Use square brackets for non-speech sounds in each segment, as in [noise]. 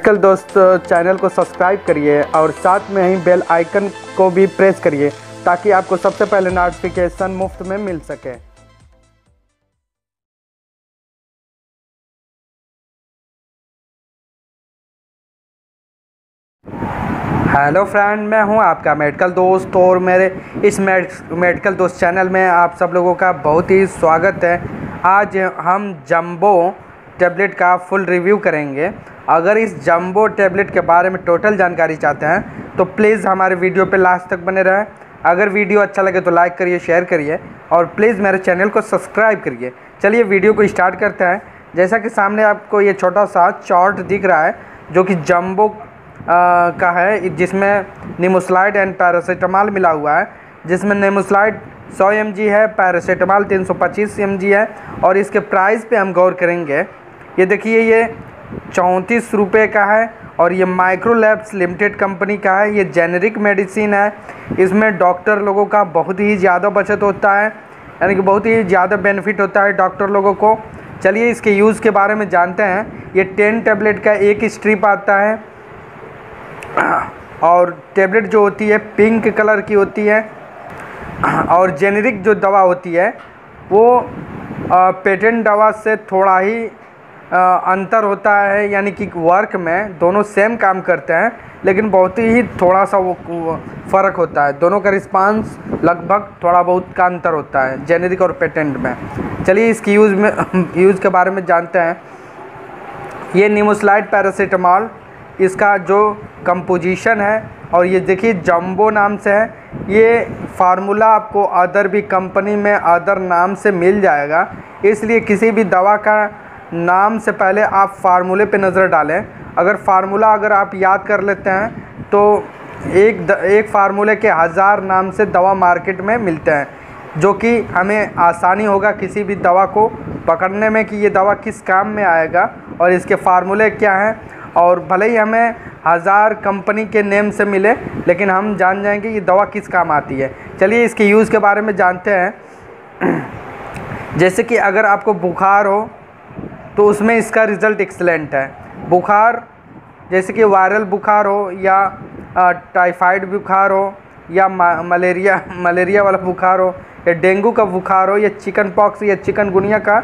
Medical दोस्त, channel को subscribe करिए और साथ में ही बेल आइकन को भी प्रेस करिए ताकि आपको सबसे पहले नोटिफिकेशन मुफ़्त में मिल सके। हेलो फ्रेंड मैं हूँ आपका मेडिकल दोस्त और मेरे इस मेडिकल दोस्त चैनल में आप सब लोगों का बहुत ही स्वागत है। आज हम जंबो टैबलेट का फुल रिव्यू करेंगे। अगर इस जंबो टैबलेट के बारे में टोटल जानकारी चाहते हैं तो प्लीज़ हमारे वीडियो पे लास्ट तक बने रहें। अगर वीडियो अच्छा लगे तो लाइक करिए, शेयर करिए, और प्लीज़ मेरे चैनल को सब्सक्राइब करिए। चलिए वीडियो को स्टार्ट करते हैं। जैसा कि सामने आपको ये छोटा सा चार्ट दिख रहा है, जो कि जम्बो का है, जिसमें निमोस्लाइड एंड पैरासीटामॉल मिला हुआ है, जिसमें नेमोस्लाइड 100 एम है, पैरासीटामॉल 325 एम है, और इसके प्राइस पे हम गौर करेंगे। ये देखिए, ये चौंतीस रुपये का है और ये माइक्रो लैब्स लिमिटेड कंपनी का है, ये जेनरिक मेडिसिन है। इसमें डॉक्टर लोगों का बहुत ही ज़्यादा बचत होता है, यानी कि बहुत ही ज़्यादा बेनिफिट होता है डॉक्टर लोगों को। चलिए इसके यूज़ के बारे में जानते हैं। ये टेन टेबलेट का एक स्ट्रिप आता है। और टेबलेट जो होती है, पिंक कलर की होती है। और जेनरिक जो दवा होती है, वो पेटेंट दवा से थोड़ा ही अंतर होता है, यानी कि वर्क में दोनों सेम काम करते हैं, लेकिन बहुत ही थोड़ा सा वो फ़र्क होता है। दोनों का रिस्पांस लगभग थोड़ा बहुत का अंतर होता है जेनेरिक और पेटेंट में। चलिए इसकी यूज़ में [clears throat] यूज़ के बारे में जानते हैं। ये नीमोस्लाइड पैरासीटामॉल इसका जो कंपोजिशन है, और ये देखिए जम्बो नाम से है, ये फार्मूला आपको अदर भी कंपनी में अदर नाम से मिल जाएगा, इसलिए किसी भी दवा का नाम से पहले आप फार्मूले पे नज़र डालें। अगर फार्मूला अगर आप याद कर लेते हैं तो एक द, एक फार्मूले के हज़ार नाम से दवा मार्केट में मिलते हैं जो कि हमें आसानी होगा किसी भी दवा को पकड़ने में कि ये दवा किस काम में आएगा और इसके फार्मूले क्या हैं। और भले ही हमें हज़ार कंपनी के नेम से मिले लेकिन हम जान जाएँगे ये दवा किस काम आती है। चलिए इसके यूज़ के बारे में जानते हैं। [clears throat] जैसे कि अगर आपको बुखार हो तो उसमें इसका रिज़ल्ट एक्सलेंट है। बुखार, जैसे कि वायरल बुखार हो या टाइफाइड बुखार हो या मलेरिया मलेरिया [laughs] वाला बुखार हो या डेंगू का बुखार हो या चिकन पॉक्स या चिकनगुनिया का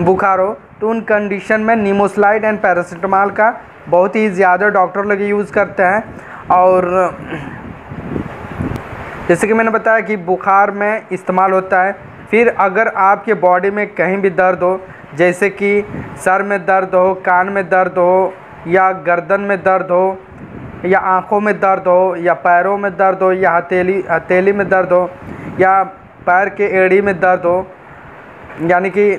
बुखार हो तो उन कंडीशन में नीमोसलाइड एंड पैरासीटामॉल का बहुत ही ज़्यादा डॉक्टर लोग यूज़ करते हैं। और, जैसे कि मैंने बताया कि बुखार में इस्तेमाल होता है। फिर अगर आपके बॉडी में कहीं भी दर्द हो जैसे कि सर में दर्द हो कान में दर्द हो या गर्दन में दर्द हो या आँखों में दर्द हो या पैरों में दर्द हो या हथेली हथेली में दर्द हो या पैर के एड़ी में दर्द हो यानी कि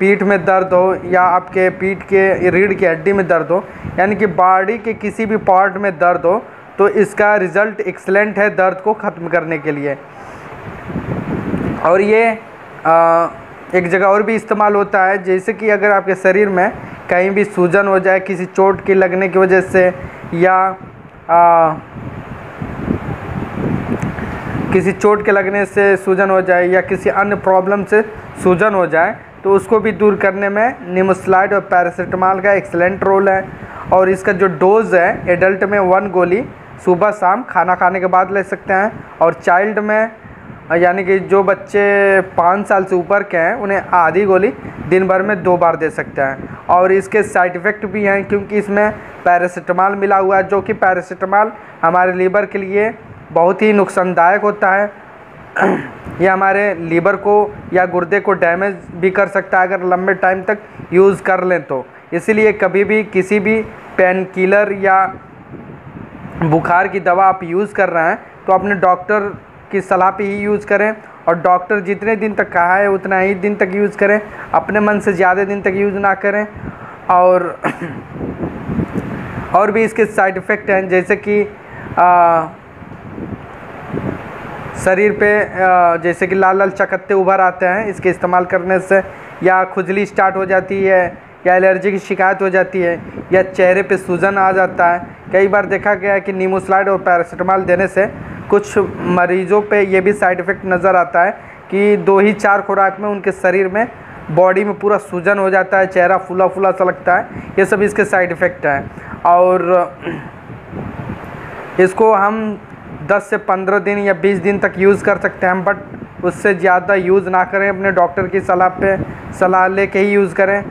पीठ में दर्द हो या आपके पीठ के रीढ़ की हड्डी में दर्द हो यानी कि बॉडी के किसी भी पार्ट में दर्द हो तो इसका रिज़ल्ट एक्सलेंट है दर्द को ख़त्म करने के लिए और ये आ, एक जगह और भी इस्तेमाल होता है जैसे कि अगर आपके शरीर में कहीं भी सूजन हो जाए किसी चोट के लगने की वजह से या आ, किसी चोट के लगने से सूजन हो जाए या किसी अन्य प्रॉब्लम से सूजन हो जाए तो उसको भी दूर करने में निमोस्लाइड और पैरासीटामॉल का एक्सलेंट रोल है। और इसका जो डोज़ है एडल्ट में वन गोली सुबह शाम खाना खाने के बाद ले सकते हैं। और चाइल्ड में यानी कि जो बच्चे पाँच साल से ऊपर के हैं, उन्हें आधी गोली दिन भर में दो बार दे सकते हैं। और इसके साइड इफ़ेक्ट भी हैं, क्योंकि इसमें पैरासीटामॉल मिला हुआ है, जो कि पैरासीटामॉल हमारे लीवर के लिए बहुत ही नुकसानदायक होता है। ये हमारे लीवर को या गुर्दे को डैमेज भी कर सकता है, अगर लंबे टाइम तक यूज़ कर लें तो। इसीलिए कभी भी किसी भी पेन किलर या बुखार की दवा आप यूज़ कर रहे हैं तो अपने डॉक्टर की सलाह पे ही यूज़ करें और डॉक्टर जितने दिन तक कहा है उतना ही दिन तक यूज़ करें। अपने मन से ज़्यादा दिन तक यूज़ ना करें और और भी इसके साइड इफ़ेक्ट हैं जैसे कि शरीर पे आ, जैसे कि लाल लाल चकत्ते उभर आते हैं इसके इस्तेमाल करने से या खुजली स्टार्ट हो जाती है या एलर्जी की शिकायत हो जाती है या चेहरे पे सूजन आ जाता है। कई बार देखा गया है कि नीमोस्लाइड और पैरासीटामॉल देने से कुछ मरीज़ों पे ये भी साइड इफ़ेक्ट नज़र आता है कि दो ही चार खुराक में उनके शरीर में बॉडी में पूरा सूजन हो जाता है, चेहरा फूला फूला सा लगता है। ये सब इसके साइड इफ़ेक्ट हैं। और इसको हम 10 से 15 दिन या 20 दिन तक यूज़ कर सकते हैं, बट उससे ज़्यादा यूज़ ना करें, अपने डॉक्टर की सलाह पे, सलाह लेके ही यूज़ करें।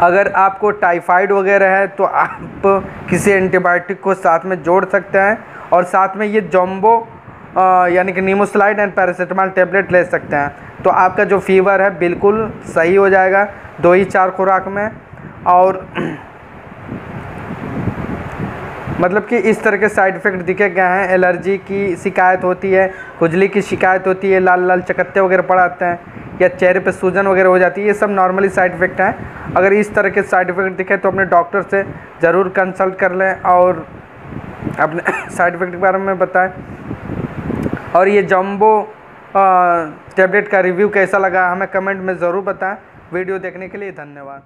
अगर आपको टाइफाइड वगैरह है तो आप किसी एंटीबायोटिक को साथ में जोड़ सकते हैं और साथ में ये जम्बो यानी कि नीमोसलाइड एंड पैरासीटामॉल टेबलेट ले सकते हैं। तो आपका जो फीवर है, बिल्कुल सही हो जाएगा, दो ही चार खुराक में। और मतलब कि इस तरह के साइड इफ़ेक्ट दिखे गए हैं। एलर्जी की शिकायत होती है, खुजली की शिकायत होती है लाल लाल चकत्ते वगैरह पड़ आते हैं या चेहरे पे सूजन वगैरह हो जाती है, ये सब नॉर्मली साइड इफ़ेक्ट हैं। अगर इस तरह के साइड इफ़ेक्ट दिखे तो अपने डॉक्टर से ज़रूर कंसल्ट कर लें और अपने [coughs] साइड इफ़ेक्ट के बारे में बताएँ। और ये जम्बो टैबलेट का रिव्यू कैसा लगा हमें कमेंट में ज़रूर बताएँ। वीडियो देखने के लिए धन्यवाद।